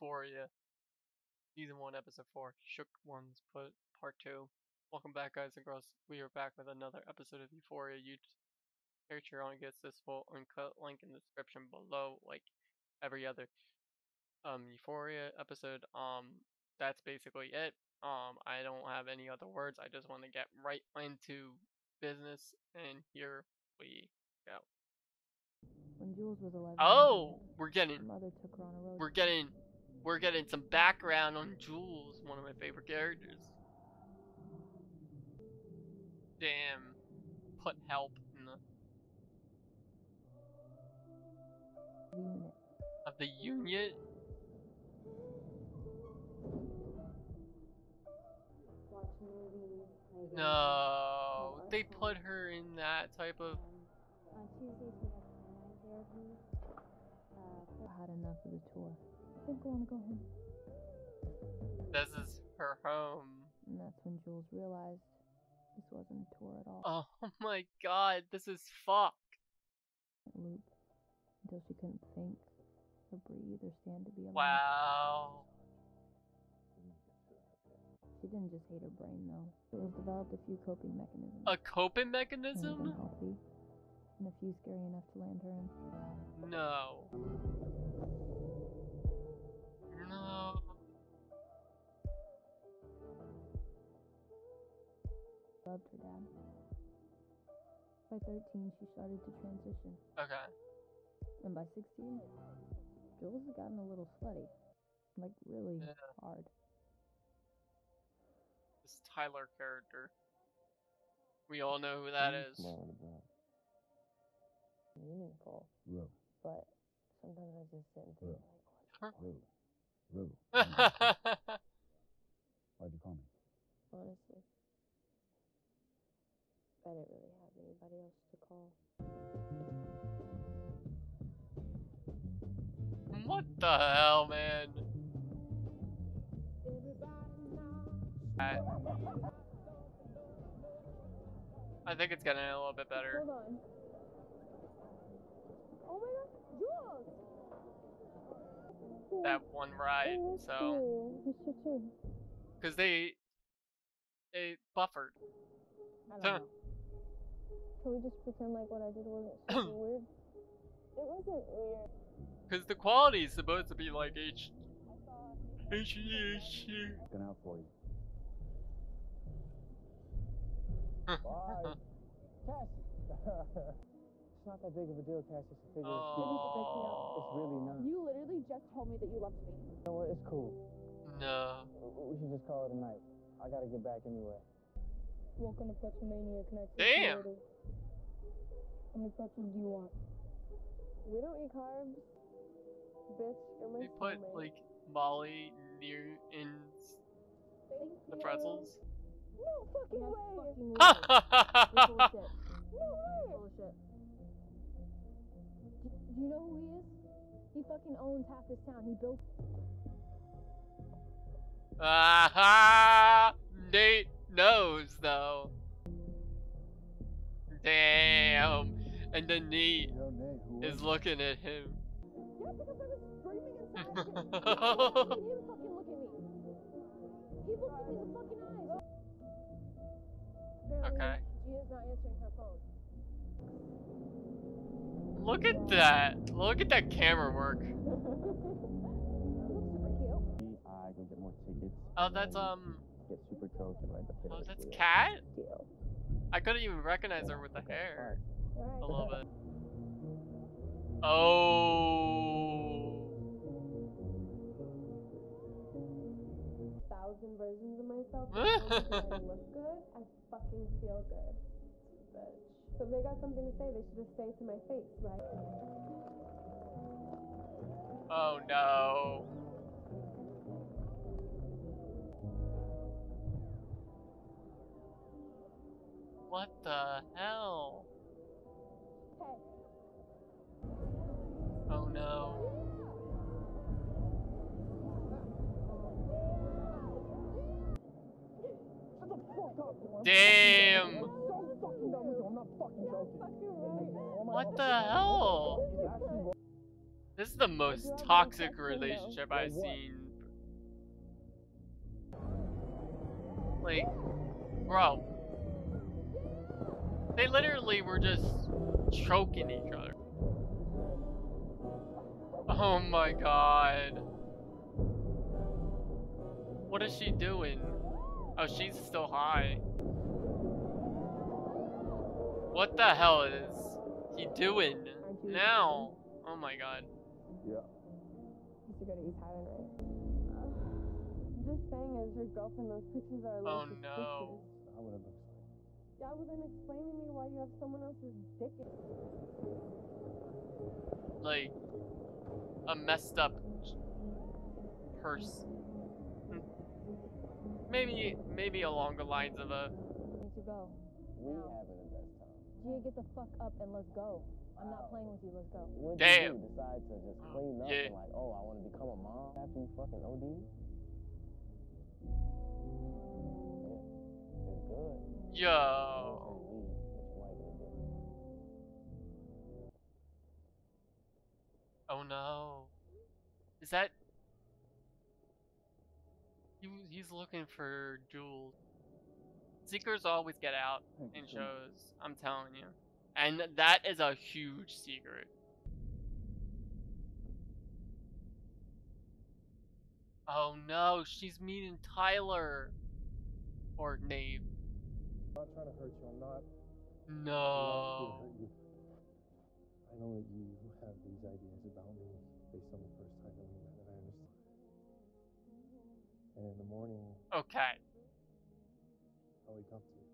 Euphoria, season one, episode four, Shook Ones, put part two. Welcome back, guys and girls. We are back with another episode of Euphoria. You Patreon gets this full uncut link in the description below, like every other um Euphoria episode. Um, that's basically it. Um, I don't have any other words. I just want to get right into business, and here we go. When Jules was 11. Oh, we're getting mother took her on a road. we're getting we're getting some background on Jules, one of my favorite characters. Damn, put help in the of the union. No, they put her in that type of. On Tuesdays we therapy. Uh, had enough of the tour. Think I want to go home. This is her home. And that's when Jules realized this wasn't a tour at all. Oh my god, this is fuck. Loop. Until she couldn't think, or breathe, or stand to be alive. Wow. She didn't just hate her brain though. Jules developed a few coping mechanisms. A coping mechanism? healthy, and a few scary enough to land her in. No. Loved her dad. By 13, she started to transition. Okay. And by 16, Jules has gotten a little slutty. Like, really Yeah. hard. This Tyler character. We all know who that is. Meaningful. Real, But sometimes I just sit and Yeah. think, like, real, real. Why'd you call me? honestly. I didn't really have anybody else to call. what the hell, man? I, I think it's getting a little bit better. Hold on. Oh my god, Jules! That one ride, oh, so you too. because they they buffered. I don't know. Can we just pretend like what I did wasn't super weird? It wasn't weird. Because the quality is supposed to be like H. HD. Looking out for you. Bye. Cass. it's not that big of a deal, Cass. It's a figure of speech. It's really not. You literally just told me that you loved me. You know what? It's cool. No. We should just call it a night. I gotta get back anyway. Welcome to Pretzelmania. Can I take Damn. You later? How many pretzels do you want? We don't eat carbs. Bitch, you're my They put soulmate. like Molly near in Thank the you. pretzels. No fucking way. Fucking way. You're. No way. Bullshit. Do, do you know who he is? He fucking owns half this town. He built. Aha! Nate knows though. Damn. And then Nate Yo, Nate, who is looking at him. Yeah, because I was screaming inside. him. Him fucking look at me. He looked at me in the fucking eyes. Apparently, Okay. Gia's not answering her phone. Look at that. Look at that camera work. He looks super cute. Me, I go get more tickets. Oh, that's um. Get super choked and ride the Oh, that's. Kat. I couldn't even recognize her with the Okay, hair. Oh. A little bit. Oh. thousand versions of myself. but as long as I look good. I fucking feel good. Bitch. So if they got something to say, they should just say it to my face, right? Oh no. What the hell? My What the hell? This is the most do have one toxic relationship I've seen. Like, bro. They literally were just choking each other. Oh my god. What is she doing? Oh, she's still high. What the hell is he doing now? Oh my god. Yeah. You to go to East Highland, right? Uh, I'm just saying, as your girlfriend, those pictures are a little Oh, no. suspicious. Not what it looks like. Yeah, well then explain to me why you have someone else's dick in like a messed up person. Maybe maybe along the lines of a need to go. We No. having the best time. Gia, get the fuck up and let's go. I'm not playing with you. Let's go. What'd Damn. you? Decide to just mm, clean up Yeah. and like, oh, I want to become a mom after you fucking OD? Yeah. It's good. yo. Mostly weed, but you might get addicted. Oh no. Is that he, he's looking for Jules. Secrets always get out in shows. I'm telling you. And that is a huge secret. Oh no, she's meeting Tyler. Or Nave. I'm not trying to hurt you. I'm not. No. I know that you have these ideas And in the morning, Okay. I wake up to you.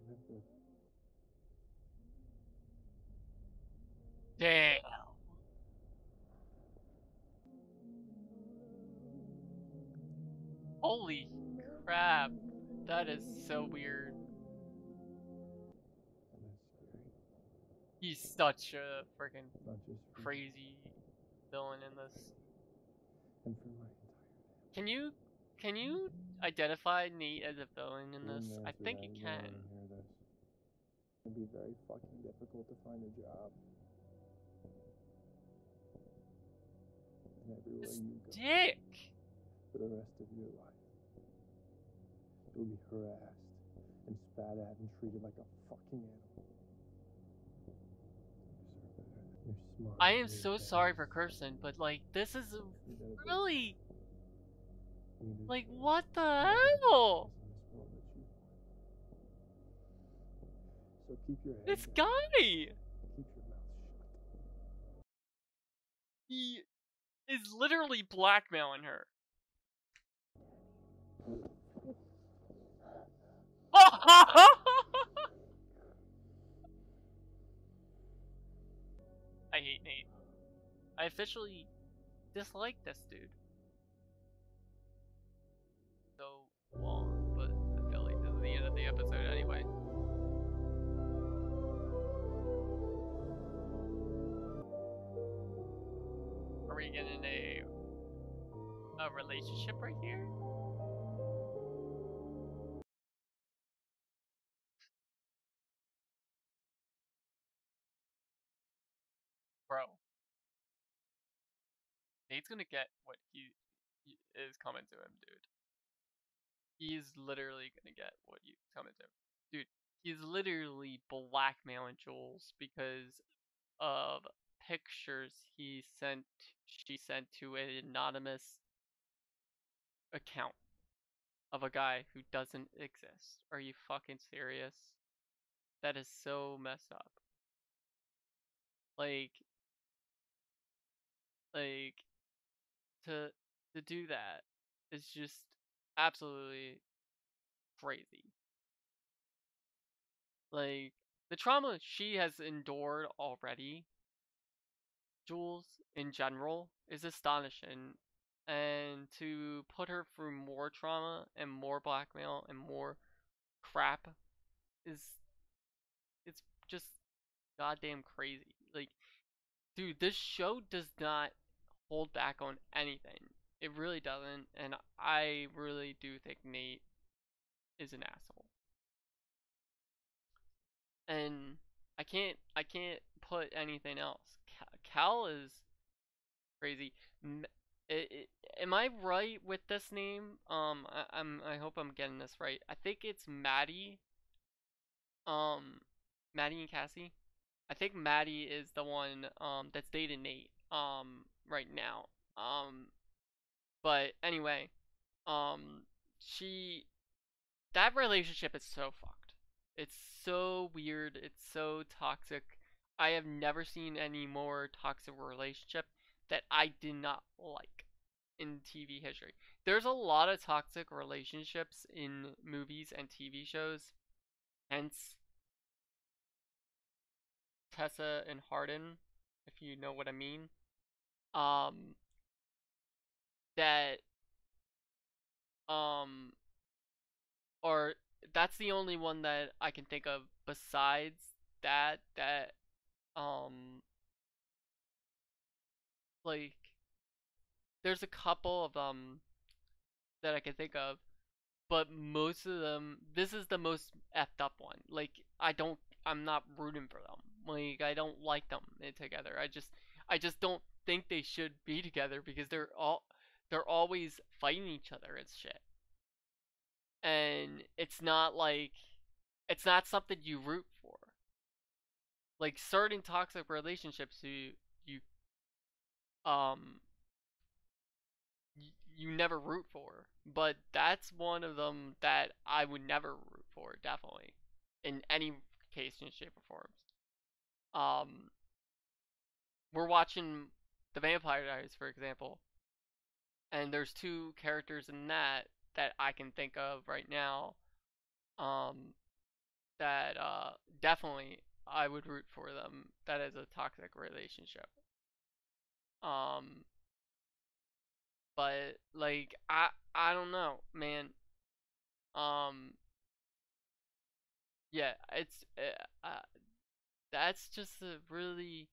And if the Damn. Holy crap. That is so weird. and that's scary. He's such a freaking crazy villain in this. and for my entire Can you can you identify Nate as a villain in this? I think you can. It'd be very fucking difficult to find a job. And everywhere This you go dick. for the rest of your life, you'll be harassed and spat at and treated like a fucking animal. You deserve better. You're smart. I am so sorry for cursing, but like this is you're better than- really like what the hell? in this world that you want. So keep your head This down. guy. Keep your mouth shut. He is literally blackmailing her. I hate Nate. I officially dislike this dude. So long, but I feel like this is the end of the episode anyway. Are we getting a a relationship right here? Bro. Nate's gonna get what he, he is coming to him, dude. He's literally gonna get what you coming to him. Dude, he's literally blackmailing Jules because of pictures he sent she sent to an anonymous account of a guy who doesn't exist. Are you fucking serious? That is so messed up. Like like to to do that is just absolutely crazy. Like the trauma she has endured already, Jules in general, is astonishing. And to put her through more trauma and more blackmail and more crap is it's just goddamn crazy. Like dude, this show does not hold back on anything. It really doesn't, and I really do think Nate is an asshole. And I can't I can't put anything else. Cal is crazy. Am I right with this name? Um, I, I'm. I hope I'm getting this right. I think it's Maddy. Um, Maddy and Cassie. I think Maddy is the one um that's dating Nate um right now. Um, but anyway, um, she that relationship is so fucked. It's so weird. It's so toxic. I have never seen any more toxic relationship that I did not like in TV history. There's a lot of toxic relationships in movies and TV shows. Hence Tessa and Hardin, if you know what I mean. Um that um or that's the only one that I can think of besides that that um like there's a couple of um that I can think of but most of them this is the most effed up one like I don't I'm not rooting for them like I don't like them eh, together I just I just don't think they should be together because they're all they're always fighting each other and shit and it's not like it's not something you root for. Like certain toxic relationships you you um y- you never root for, but that's one of them that I would never root for definitely in any case in shape or forms. Um we're watching The Vampire Diaries for example, and there's two characters in that that I can think of right now um that uh definitely I would root for them that is a toxic relationship. Um but like I I don't know man. Um yeah it's uh, uh, that's just a really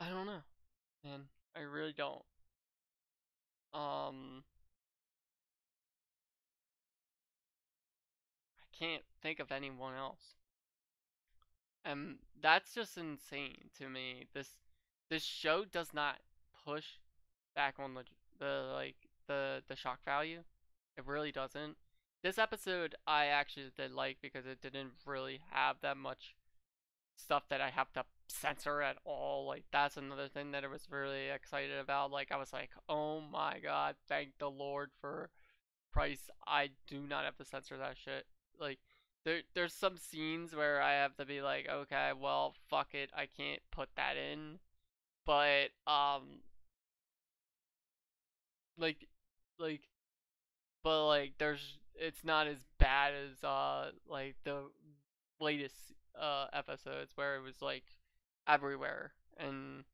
I don't know man I really don't um I can't think of anyone else. And that's just insane to me. This this show does not push back on the the like the the shock value. It really doesn't. This episode I actually did like because it didn't really have that much stuff that I have to censor at all. Like that's another thing that I was really excited about. Like I was like, "Oh my god, thank the Lord for price. I do not have to censor that shit." Like there there's some scenes where I have to be like, "Okay, well, fuck it. I can't put that in." But um like like but like there's it's not as bad as uh like the latest uh episodes where it was like everywhere and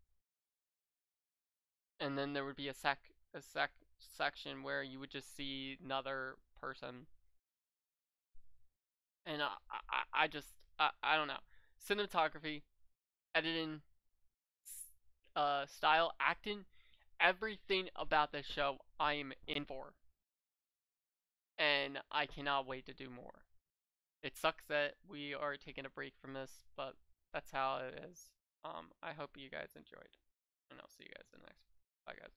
and then there would be a sec a sec section where you would just see another person. And I I, I just I, I don't know. Cinematography editing uh style acting everything about this show I am in for. And I cannot wait to do more it sucks that we are taking a break from this, but that's how it is. Um, I hope you guys enjoyed, and I'll see you guys in the next. Bye, guys.